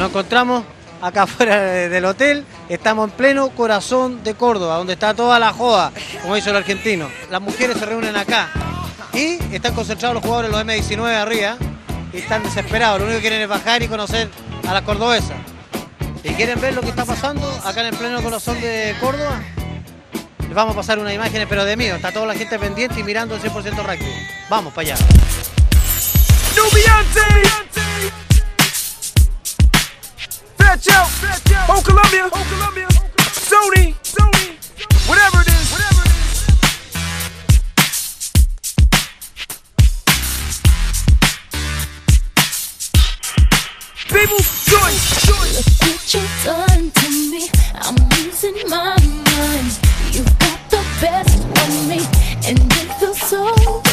Nos encontramos acá afuera del hotel, estamos en pleno corazón de Córdoba, donde está toda la joda, como dice el argentino. Las mujeres se reúnen acá y están concentrados los jugadores, los M19 arriba, y están desesperados. Lo único que quieren es bajar y conocer a las cordobesas. ¿Y quieren ver lo que está pasando acá en el pleno corazón de Córdoba? Les vamos a pasar unas imágenes, pero de mío. Está toda la gente pendiente y mirando el 100% rugby. Vamos para allá. New Beyonce. Fat Joe. Whole Columbia. Sony. Whatever it is. People's choice. Look what you've done to me. I'm losing my mind. You got the best of me, and it feels so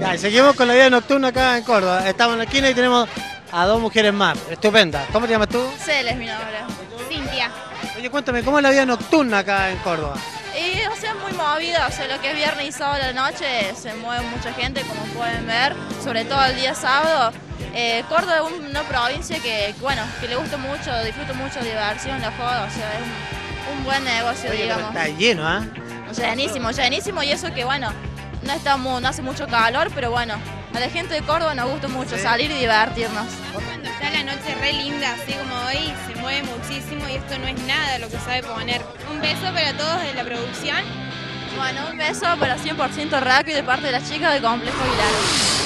Ya, y seguimos con la vida nocturna acá en Córdoba. Estamos en la esquina y tenemos a dos mujeres más. Estupendas. ¿Cómo te llamas tú? Cel es mi nombre. Cintia. Oye, cuéntame, ¿cómo es la vida nocturna acá en Córdoba? Y, o sea, muy movida, o sea, lo que es viernes y sábado de la noche se mueve mucha gente, como pueden ver, sobre todo el día sábado. Eh, Córdoba es una provincia que, bueno, que le gusta mucho, disfruta mucho de diversión, la joda, o sea, es un, un buen negocio, Oye, pero digamos. está lleno, ¿ah? Llenísimo, llenísimo, y eso que, bueno, no, está mu- no hace mucho calor, pero bueno, a la gente de Córdoba nos gusta mucho Sí. salir y divertirnos. Cuando está la noche re linda, así como hoy, se mueve muchísimo y esto no es nada lo que sabe poner. Un beso para todos de la producción. Bueno, un beso para 100% Raco y de parte de las chicas de Complejo Aguilar.